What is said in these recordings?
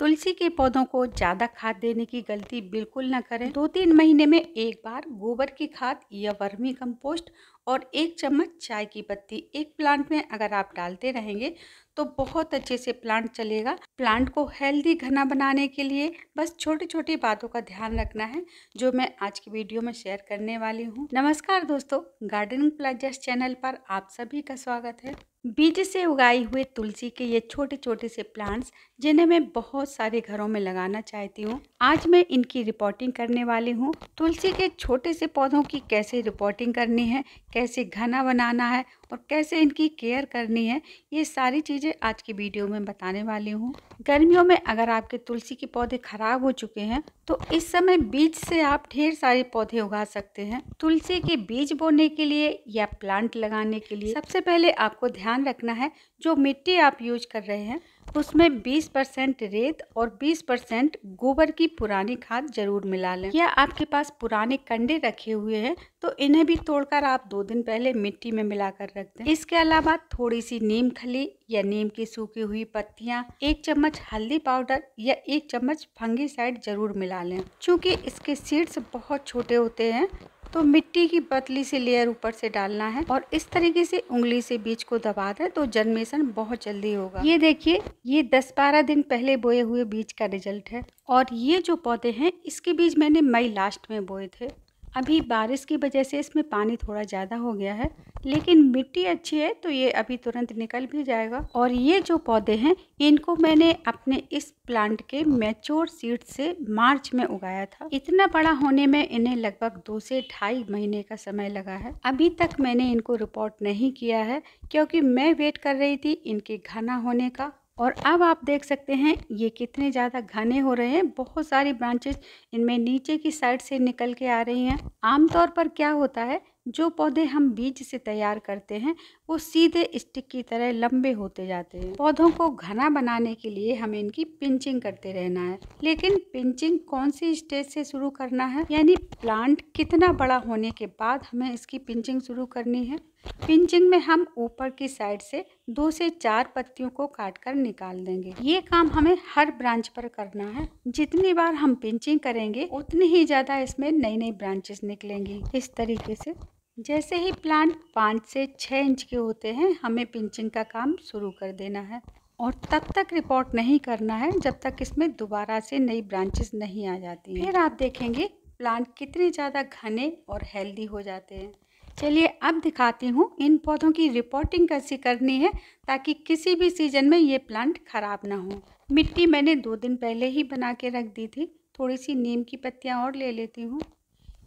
तुलसी के पौधों को ज़्यादा खाद देने की गलती बिल्कुल न करें। दो तीन महीने में एक बार गोबर की खाद या वर्मी कंपोस्ट और एक चम्मच चाय की पत्ती एक प्लांट में अगर आप डालते रहेंगे तो बहुत अच्छे से प्लांट चलेगा। प्लांट को हेल्दी घना बनाने के लिए बस छोटी छोटी बातों का ध्यान रखना है, जो मैं आज की वीडियो में शेयर करने वाली हूँ। नमस्कार दोस्तों, गार्डनिंग प्लाजर्स चैनल पर आप सभी का स्वागत है। बीज से उगाई हुए तुलसी के ये छोटे छोटे से प्लांट्स जिन्हें मैं बहुत सारे घरों में लगाना चाहती हूँ, आज मैं इनकी रिपोर्टिंग करने वाली हूँ। तुलसी के छोटे से पौधों की कैसे रिपोर्टिंग करनी है, कैसे घना बनाना है और कैसे इनकी केयर करनी है, ये सारी चीज़ें आज की वीडियो में बताने वाली हूँ। गर्मियों में अगर आपके तुलसी के पौधे खराब हो चुके हैं तो इस समय बीज से आप ढेर सारे पौधे उगा सकते हैं। तुलसी के बीज बोने के लिए या प्लांट लगाने के लिए सबसे पहले आपको ध्यान रखना है, जो मिट्टी आप यूज़ कर रहे हैं, उसमें 20 परसेंट रेत और 20 परसेंट गोबर की पुरानी खाद ज़रूर मिला लें। या आपके पास पुराने कंडे रखे हुए हैं तो इन्हें भी तोड़कर आप दो दिन पहले मिट्टी में मिलाकर रख दें। इसके अलावा थोड़ी सी नीम खली या नीम की सूखी हुई पत्तियाँ, एक चम्मच हल्दी पाउडर या एक चम्मच फंगी ज़रूर मिला लें। क्योंकि इसके सीड्स बहुत छोटे होते हैं तो मिट्टी की पतली सी लेयर ऊपर से डालना है और इस तरीके से उंगली से बीज को दबा दें तो जर्मेशन बहुत जल्दी होगा। ये देखिए, ये दस बारह दिन पहले बोए हुए बीज का रिज़ल्ट है और ये जो पौधे हैं, इसके बीज मैंने मई लास्ट में बोए थे। अभी बारिश की वजह से इसमें पानी थोड़ा ज़्यादा हो गया है, लेकिन मिट्टी अच्छी है तो ये अभी तुरंत निकल भी जाएगा। और ये जो पौधे हैं, इनको मैंने अपने इस प्लांट के मैच्योर सीड से मार्च में उगाया था। इतना बड़ा होने में इन्हें लगभग दो से ढाई महीने का समय लगा है। अभी तक मैंने इनको रिपोर्ट नहीं किया है, क्योंकि मैं वेट कर रही थी इनके घना होने का। और अब आप देख सकते हैं, ये कितने ज़्यादा घने हो रहे हैं। बहुत सारी ब्रांचेस इनमें नीचे की साइड से निकल के आ रही हैं। आमतौर पर क्या होता है, जो पौधे हम बीज से तैयार करते हैं, वो सीधे स्टिक की तरह लंबे होते जाते हैं। पौधों को घना बनाने के लिए हमें इनकी पिंचिंग करते रहना है। लेकिन पिंचिंग कौन सी स्टेज से शुरू करना है? यानी प्लांट कितना बड़ा होने के बाद हमें इसकी पिंचिंग शुरू करनी है? पिंचिंग में हम ऊपर की साइड से दो से चार पत्तियों को काट कर निकाल देंगे। ये काम हमें हर ब्रांच पर करना है। जितनी बार हम पिंचिंग करेंगे, उतनी ही ज़्यादा इसमें नई नई ब्रांचेस निकलेंगी। इस तरीके से जैसे ही प्लांट पाँच से छः इंच के होते हैं, हमें पिंचिंग का काम शुरू कर देना है। और तब तक रिपोर्ट नहीं करना है जब तक इसमें दोबारा से नई ब्रांचेस नहीं आ जाती फिर आप देखेंगे प्लांट कितने ज़्यादा घने और हेल्दी हो जाते हैं। चलिए अब दिखाती हूँ इन पौधों की रिपोर्टिंग कैसे करनी है ताकि किसी भी सीज़न में ये प्लांट ख़राब ना हो। मिट्टी मैंने दो दिन पहले ही बना के रख दी थी। थोड़ी सी नीम की पत्तियाँ और ले लेती हूँ।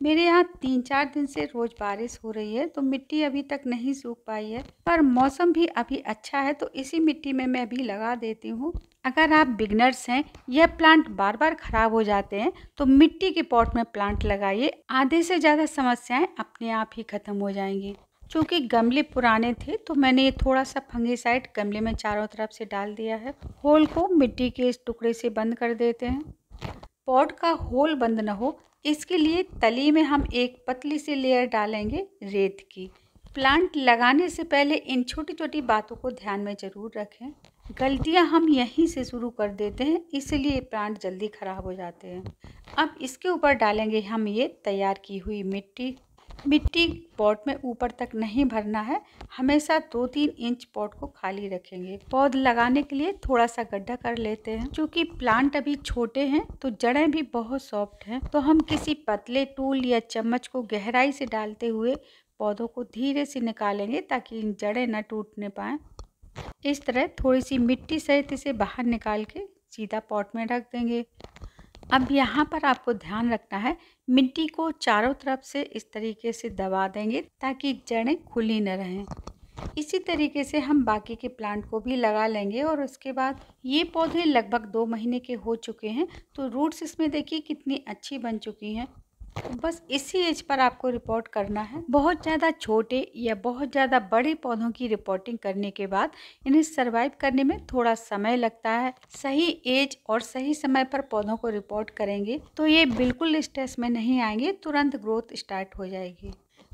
मेरे यहाँ तीन चार दिन से रोज़ बारिश हो रही है तो मिट्टी अभी तक नहीं सूख पाई है, पर मौसम भी अभी अच्छा है तो इसी मिट्टी में मैं अभी लगा देती हूँ। अगर आप बिगनर्स हैं, यह प्लांट बार बार ख़राब हो जाते हैं तो मिट्टी के पॉट में प्लांट लगाइए, आधे से ज़्यादा समस्याएँ अपने आप ही ख़त्म हो जाएँगी। चूँकि गमले पुराने थे तो मैंने ये थोड़ा सा फंगीसाइड गमले में चारों तरफ़ से डाल दिया है। होल को मिट्टी के इस टुकड़े से बंद कर देते हैं। पॉट का होल बंद न हो इसके लिए तली में हम एक पतली सी लेयर डालेंगे रेत की। प्लांट लगाने से पहले इन छोटी छोटी बातों को ध्यान में ज़रूर रखें। गलतियाँ हम यहीं से शुरू कर देते हैं, इसलिए प्लांट जल्दी ख़राब हो जाते हैं। अब इसके ऊपर डालेंगे हम ये तैयार की हुई मिट्टी। मिट्टी पॉट में ऊपर तक नहीं भरना है, हमेशा दो तीन इंच पॉट को खाली रखेंगे। पौध लगाने के लिए थोड़ा सा गड्ढा कर लेते हैं। क्योंकि प्लांट अभी छोटे हैं तो जड़ें भी बहुत सॉफ्ट हैं तो हम किसी पतले टूल या चम्मच को गहराई से डालते हुए पौधों को धीरे से निकालेंगे ताकि इन जड़ें न टूटने पाएँ। इस तरह थोड़ी सी मिट्टी सहित इसे बाहर निकाल के सीधा पॉट में रख देंगे। अब यहाँ पर आपको ध्यान रखना है, मिट्टी को चारों तरफ़ से इस तरीके से दबा देंगे ताकि जड़ें खुली न रहें। इसी तरीके से हम बाकी के प्लांट को भी लगा लेंगे और उसके बाद ये पौधे लगभग दो महीने के हो चुके हैं तो रूट्स इसमें देखिए कितनी अच्छी बन चुकी हैं। बस इसी एज पर आपको रिपोर्ट करना है। बहुत ज़्यादा छोटे या बहुत ज़्यादा बड़े पौधों की रिपोर्टिंग करने के बाद इन्हें सरवाइव करने में थोड़ा समय लगता है। सही एज और सही समय पर पौधों को रिपोर्ट करेंगे तो ये बिल्कुल स्ट्रेस में नहीं आएँगे, तुरंत ग्रोथ स्टार्ट हो जाएगी।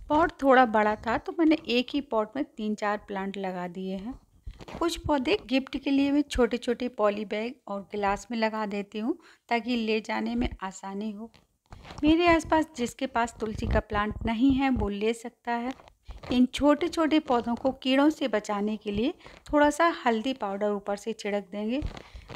पॉट थोड़ा बड़ा था तो मैंने एक ही पॉट में तीन चार प्लांट लगा दिए हैं। कुछ पौधे गिफ्ट के लिए मैं छोटे छोटे पॉली बैग और गिलास में लगा देती हूँ ताकि ले जाने में आसानी हो। मेरे आसपास जिसके पास तुलसी का प्लांट नहीं है, वो ले सकता है। इन छोटे छोटे पौधों को कीड़ों से बचाने के लिए थोड़ा सा हल्दी पाउडर ऊपर से छिड़क देंगे।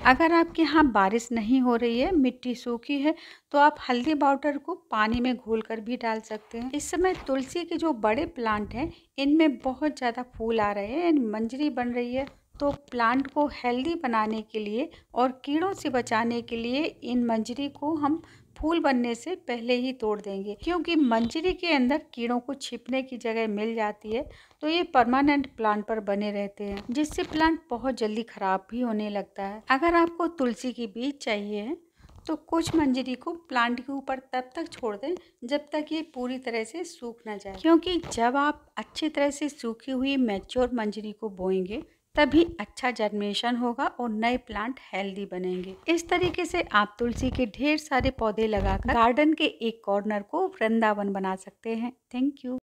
अगर आपके यहाँ बारिश नहीं हो रही है, मिट्टी सूखी है तो आप हल्दी पाउडर को पानी में घोल कर भी डाल सकते हैं। इस समय तुलसी के जो बड़े प्लांट हैं, इनमें बहुत ज़्यादा फूल आ रहे हैं, मंजरी बन रही है। तो प्लांट को हेल्दी बनाने के लिए और कीड़ों से बचाने के लिए इन मंजरी को हम फूल बनने से पहले ही तोड़ देंगे। क्योंकि मंजरी के अंदर कीड़ों को छिपने की जगह मिल जाती है तो ये परमानेंट प्लांट पर बने रहते हैं, जिससे प्लांट बहुत जल्दी खराब भी होने लगता है। अगर आपको तुलसी की बीज चाहिए तो कुछ मंजरी को प्लांट के ऊपर तब तक छोड़ दें, जब तक ये पूरी तरह से सूख ना जाए। क्योंकि जब आप अच्छी तरह से सूखी हुई मैच्योर मंजरी को बोएँगे तभी अच्छा जर्मिनेशन होगा और नए प्लांट हेल्दी बनेंगे। इस तरीके से आप तुलसी के ढेर सारे पौधे लगाकर गार्डन के एक कॉर्नर को वृंदावन बना सकते हैं। Thank you